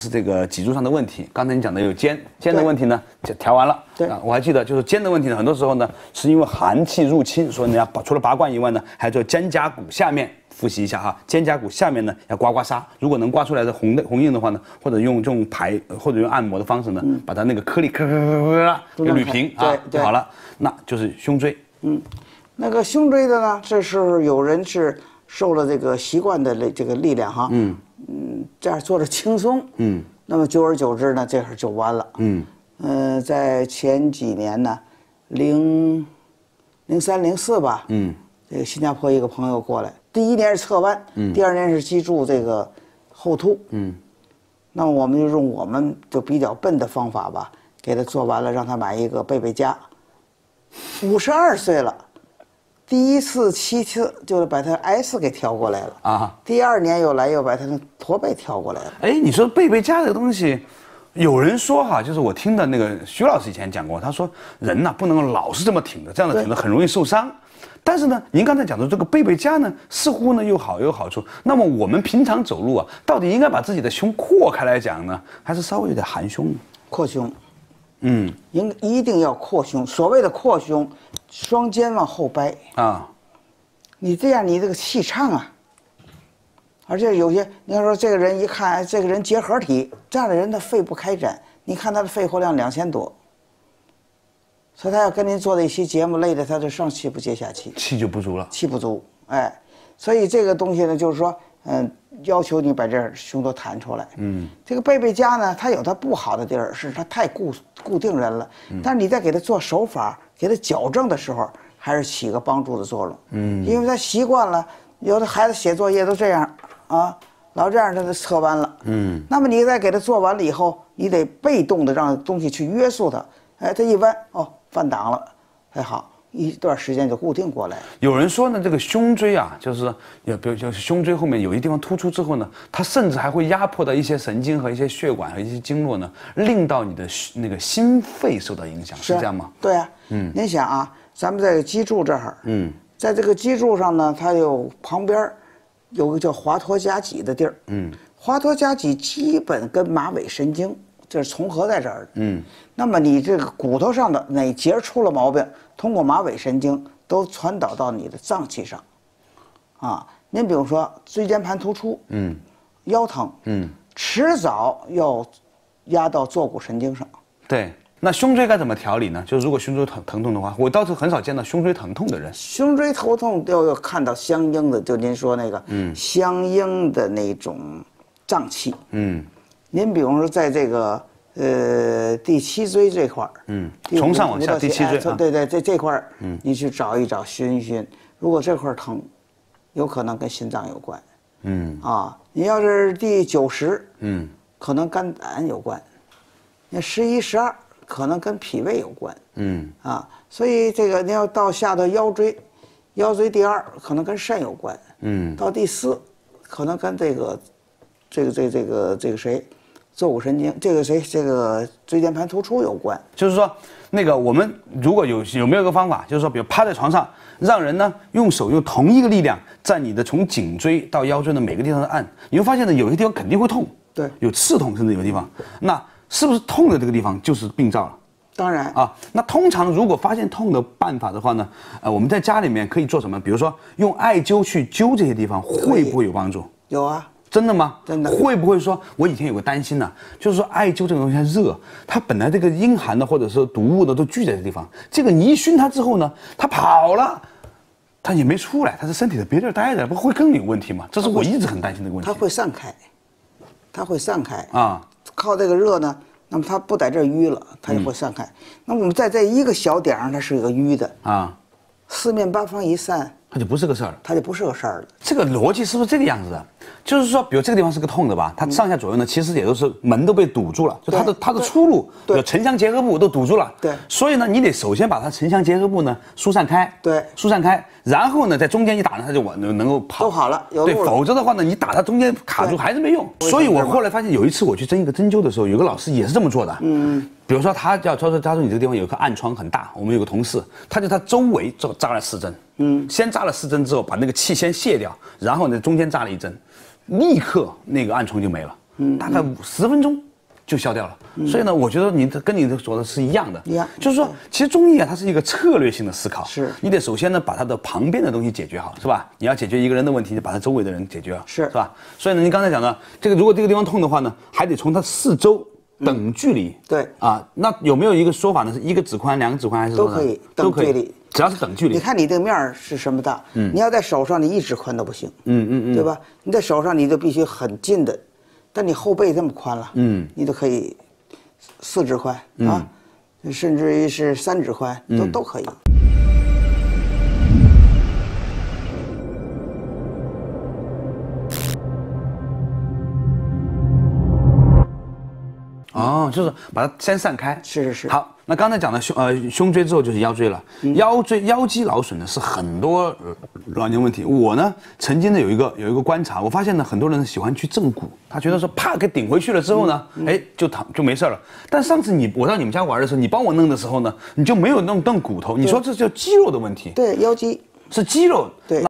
是这个脊柱上的问题。刚才你讲的有肩肩的问题呢，就调完了。对啊，我还记得就是肩的问题呢，很多时候呢是因为寒气入侵，所以你要把除了拔罐以外呢，还要做肩胛骨下面复习一下哈。肩胛骨下面呢要刮刮痧，如果能刮出来的红的红印的话呢，或者用这种排或者用按摩的方式呢，把它那个颗粒咔咔咔咔咔给捋平啊就好了。那就是胸椎。嗯那个胸椎的呢，这是有人是受了这个习惯的力这个力量哈，嗯这样做着轻松，嗯，那么久而久之呢，这会儿就弯了，嗯，呃，在前几年呢，零零三零四吧，嗯，这个新加坡一个朋友过来，第一年是侧弯，嗯，第二年是脊柱这个后凸，嗯，那么我们就用我们就比较笨的方法吧，给他做完了，让他买一个背背佳，五十二岁了，第一次七次就是把他 S 给调过来了啊，第二年又来又把他的驼背调过来了。哎，你说背背佳这个东西，有人说哈，就是我听的那个徐老师以前讲过，他说人呐、不能老是这么挺着，这样的挺着很容易受伤。但是呢，您刚才讲的这个背背佳呢，似乎呢又好又有好处。那么我们平常走路啊，到底应该把自己的胸扩开来讲呢，还是稍微有点含胸呢？扩胸，嗯，应一定要扩胸。所谓的扩胸，双肩往后掰，啊，你这样你这个气畅啊。而且有些，你要说这个人一看，哎这个人结核体，这样的人他肺不开展，你看他的肺活量两千多，所以他要跟您做的一期节目，累的他就上气不接下气。气就不足了。气不足，哎，所以这个东西呢，就是说，嗯，要求你把这儿胸都弹出来。嗯，这个贝贝佳呢，它有它不好的地儿，是它太固固定人了。但是你在给它做手法、给它矫正的时候，还是起个帮助的作用。嗯，因为他习惯了，有的孩子写作业都这样啊，老这样他就侧弯了。嗯，那么你再给他做完了以后，你得被动的让东西去约束他。哎，他一弯哦，犯档了，还好，一段时间就固定过来。有人说呢，这个胸椎啊，就是也，比如就是胸椎后面有一地方突出之后呢，它甚至还会压迫到一些神经和一些血管和一些经络呢，令到你的那个心肺受到影响，是啊这样吗？对啊，嗯，您想啊，咱们在脊柱这儿，嗯，在这个脊柱上呢，它有旁边儿有个叫华佗夹脊的地儿，嗯，华佗夹脊基本跟马尾神经这是重合在这儿的，嗯，那么你这个骨头上的哪节儿出了毛病，通过马尾神经都传导到你的脏器上，啊，您比如说椎间盘突出，嗯，腰疼，嗯，迟早要压到坐骨神经上。对。那胸椎该怎么调理呢？就是如果胸椎疼疼痛的话，我倒是很少见到胸椎疼痛的人。胸椎头痛都要看到相应的，就您说那个，嗯，相应的那种脏器，嗯，您比方说在这个呃第七椎这块儿，嗯从上往下第七椎啊。对对，这这块儿，嗯，你去找一找寻一寻，如果这块儿疼，有可能跟心脏有关，嗯。啊，你要是第九十，嗯，可能肝胆有关，那十一十二可能跟脾胃有关，嗯。啊，所以这个你要到下到腰椎，腰椎第二可能跟肾有关，嗯，到第四可能跟这个这个这个这个这个谁，坐骨神经这个谁这个椎间盘突出有关。就是说，那个我们如果有有没有一个方法，就是说，比如趴在床上，让人呢用手用同一个力量，在你的从颈椎到腰椎的每个地方按，你会发现呢，有些地方肯定会痛，对有刺痛，甚至有地方，那是不是痛的这个地方就是病灶了？当然啊，那通常如果发现痛的办法的话呢，呃，我们在家里面可以做什么？比如说用艾灸去灸这些地方，会不会有帮助？有啊，真的吗？真的会不会说，我以前有个担心呢、就是说艾灸这个东西它热，它本来这个阴寒的或者是毒物的都聚在这地方，这个你一熏它之后呢，它跑了，它也没出来，它在身体的别地儿待着，不会更有问题吗？这是我一直很担心的问题。它会散开，它会散开啊，靠这个热呢，那么它不在这儿淤了，它就会散开。那么我们在这一个小点上，它是一个淤的，啊，四面八方一散，它就不是个事儿了。它就不是个事儿了。这个逻辑是不是这个样子的？就是说，比如这个地方是个痛的吧，它上下左右呢，其实也都是门都被堵住了，就它的它的出路，对有城乡结合部都堵住了。对所以呢，你得首先把它城乡结合部呢疏散开。对疏散开，然后呢，在中间一打呢，它就往能能够跑。都好了有对，否则的话呢，你打它中间卡住还是没用。所以我后来发现有一次我去针一个针灸的时候，有个老师也是这么做的。嗯。比如说他叫他说他说你这个地方有个暗疮很大，我们有个同事，他就他周围扎扎了四针，嗯，先扎了四针之后，把那个气先卸掉，然后呢中间扎了一针，立刻那个暗疮就没了。大概十分钟就消掉了。所以呢，我觉得你的跟你的说的是一样的，一样就是说，其实中医啊，它是一个策略性的思考，是。你得首先呢把它的旁边的东西解决好，是吧？你要解决一个人的问题，就把他周围的人解决好，是。是吧？所以呢，您刚才讲的这个，如果这个地方痛的话呢，还得从它四周等距离，对。啊，那有没有一个说法呢？是一个指宽，两个指宽，还是都可以都可以。等距离，只要是等距离。你看你这个面儿是什么大？嗯，你要在手上，你一指宽都不行。嗯嗯嗯，对吧？你在手上，你就必须很近的，但你后背这么宽了，嗯，你都可以四指宽啊，甚至于是三指宽，都都可以。哦，就是把它先散开。是是是好，那刚才讲的胸呃胸椎之后就是腰椎了。腰椎腰肌劳损呢是很多呃老年问题。我呢曾经呢有一个有一个观察，我发现呢很多人喜欢去正骨，他觉得说啪给顶回去了之后呢，哎就躺就没事了。但上次你我到你们家玩的时候，你帮我弄的时候呢，你就没有弄动骨头，你说这叫肌肉的问题，对腰肌。是肌肉。对